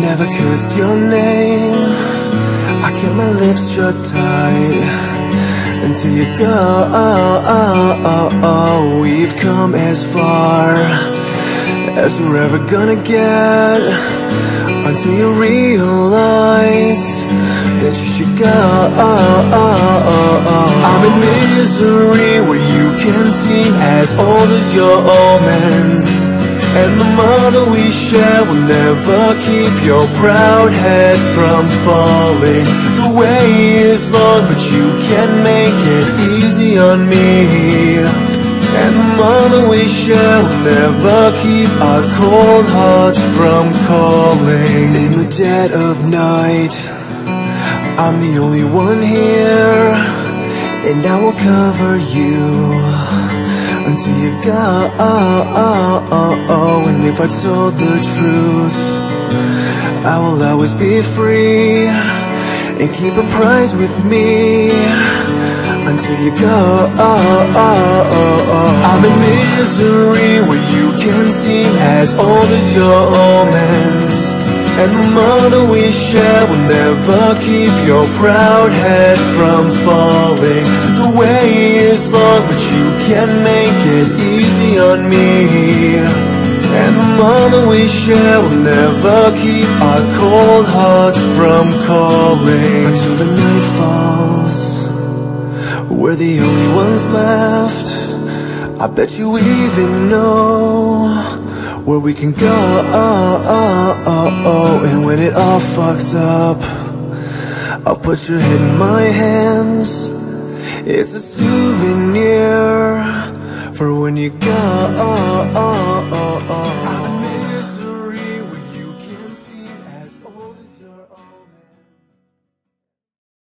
never cursed your name. I kept my lips shut tight. Until you go We've come as far As we're ever gonna get. Until you realize That you should go I'm in misery where you can seem as old as your omens. And the mother share will never keep your proud head from falling. The way is long but you can make it easy on me. And the mother we share will never keep our cold hearts from calling. In the dead of night I'm the only one here And I will cover you until you go. And if I told the truth I will always be free And keep a prize with me Until you go. I'm in misery where you can seem as old as your omens and the mother we share will never keep your proud head from falling. The way is long but you can make it easy on me. And the mother we share will never keep our cold hearts from calling. Until the night falls We're the only ones left. I bet you even know where we can go. And when it all fucks up I'll put your head in my hands It's a souvenir For when you go